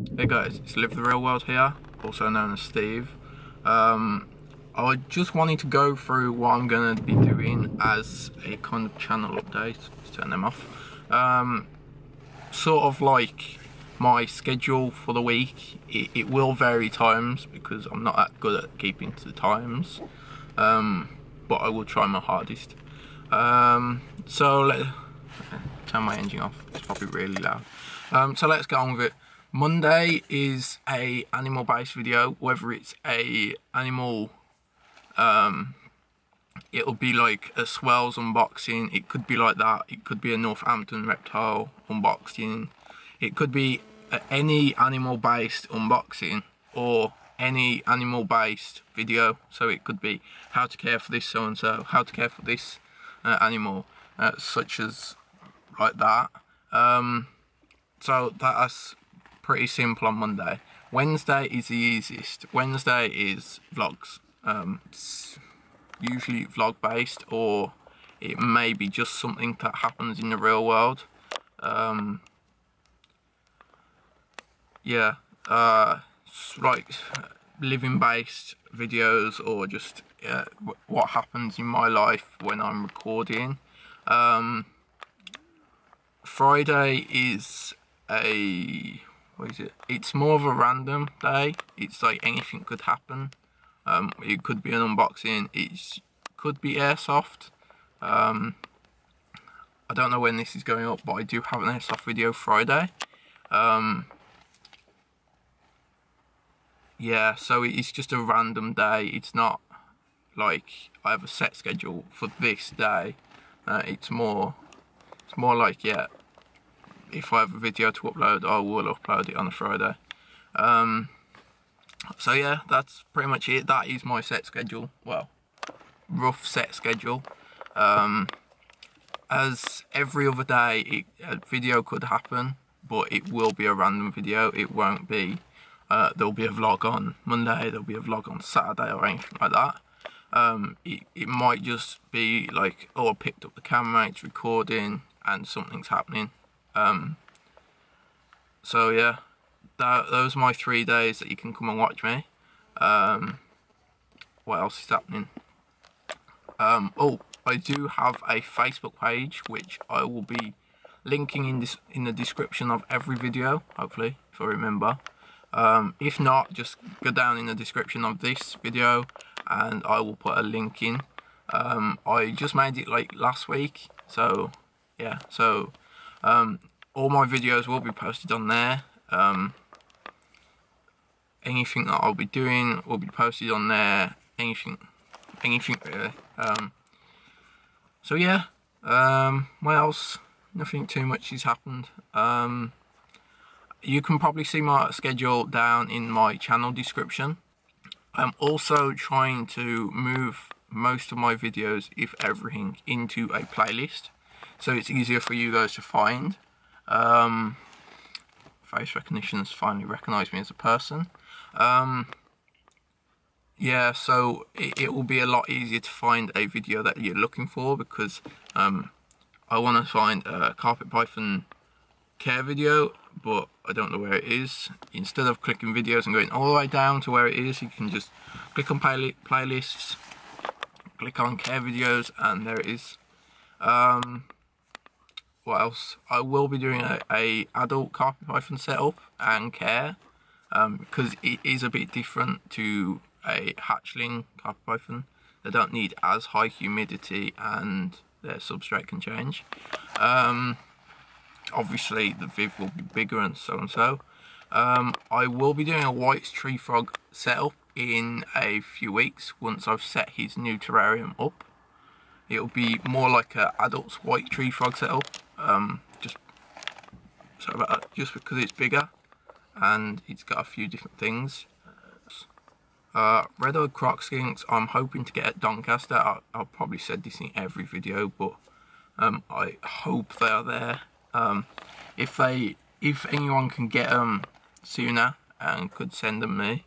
Hey guys, it's Live the Real World here, also known as Steve. Um, I just wanted to go through what I'm going to be doing as a kind of channel update. Let's turn them off. Um, sort of like my schedule for the week. It, it, will vary times because I'm not that good at keeping to the times. Um, but I will try my hardest. Um, so let's turn my engine off. It's probably really loud. Um, so let's get on with it. Monday is a animal based video, whether it's a animal um, it'll be like a Swells unboxing, it could be like that, it could be a Northampton reptile unboxing, it could be any animal based unboxing or any animal based video, so it could be how to care for this so and so, how to care for this uh, animal, uh, such as like that. Um, so that's pretty simple on Monday. Wednesday is the easiest. Wednesday is vlogs. Um, usually vlog based or it may be just something that happens in the real world. Um, yeah, uh, like living based videos or just uh, what happens in my life when I'm recording. Um, Friday is a what is it? It's more of a random day. It's like anything could happen. Um, it could be an unboxing. It could be airsoft. Um, I don't know when this is going up, but I do have an airsoft video Friday. Um, yeah, so it's just a random day. It's not like I have a set schedule for this day. Uh, it's more, it's more like yeah, if I have a video to upload, I will upload it on a Friday. Um, so yeah, that's pretty much it. That is my set schedule. Well, rough set schedule. Um, as every other day, it, a video could happen, but it will be a random video. It won't be. Uh, there'll be a vlog on Monday. There'll be a vlog on Saturday or anything like that. Um, it, it might just be like, oh, I picked up the camera, it's recording, and something's happening. Um, so yeah, that, those are my three days that you can come and watch me. Um, what else is happening? Um, oh, I do have a Facebook page which I will be linking in this in the description of every video, hopefully, if I remember. Um, if not, just go down in the description of this video and I will put a link in. Um, I just made it like last week, so yeah, so um, all my videos will be posted on there. Um, anything that I'll be doing will be posted on there. Anything, anything really. Um, so yeah, um, what else? Nothing too much has happened. Um, you can probably see my schedule down in my channel description. I'm also trying to move most of my videos, if everything, into a playlist so it's easier for you guys to find. Um, face recognition has finally recognised me as a person. Um, yeah, so it, it, will be a lot easier to find a video that you're looking for because um, I want to find a carpet python care video, but I don't know where it is. Instead of clicking videos and going all the way down to where it is, you can just click on play playlists, click on care videos, and there it is. Um, what else? I will be doing a, a adult carpet python setup and care um, because it is a bit different to a hatchling carpet python. They don't need as high humidity and their substrate can change. Um, obviously the viv will be bigger and so and so. Um, I will be doing a White's tree frog setup in a few weeks once I've set his new terrarium up. It'll be more like a adult's white tree frog setup um, just sorry that, just because it's bigger and it's got a few different things. Uh, red-eyed croc skinks, I'm hoping to get at Doncaster. I, will probably said this in every video, but um, I hope they are there. Um, if they, if anyone can get them sooner and could send them me,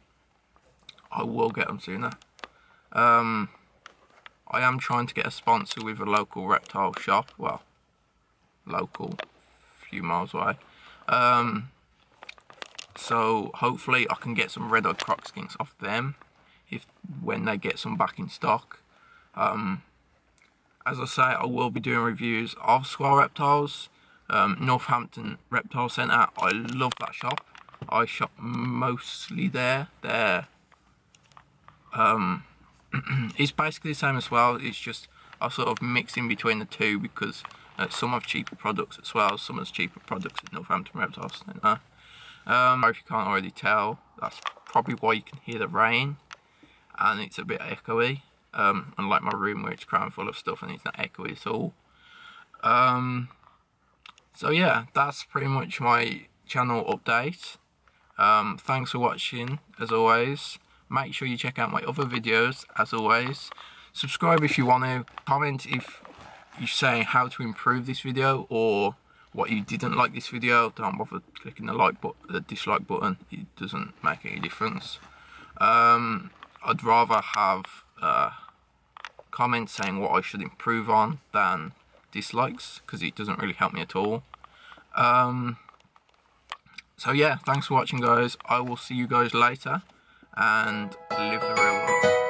I will get them sooner. Um, I am trying to get a sponsor with a local reptile shop. Well, local, a few miles away. Um, So hopefully I can get some red eye croc skinks off them if when they get some back in stock. Um, as I say, I will be doing reviews of Squirrel Reptiles. Um, Northampton Reptile Centre, I love that shop. I shop mostly there. There, um, it's basically the same as well. It's just I sort of mix in between the two because uh, some have cheaper products as well. Some have cheaper products at Northampton Reptile Centre. Um, if you can't already tell, that's probably why you can hear the rain, and it's a bit echoey. Um, unlike my room where it's crammed full of stuff and it's not echoey at all. Um, so yeah, that's pretty much my channel update. Um, thanks for watching, as always. Make sure you check out my other videos, as always. Subscribe if you want to. Comment if you're saying how to improve this video or what you didn't like this video. Don't bother clicking the like but the dislike button. It doesn't make any difference. Um, I'd rather have uh, comments saying what I should improve on than dislikes because it doesn't really help me at all. Um, so yeah, thanks for watching guys. I will see you guys later and live the real world.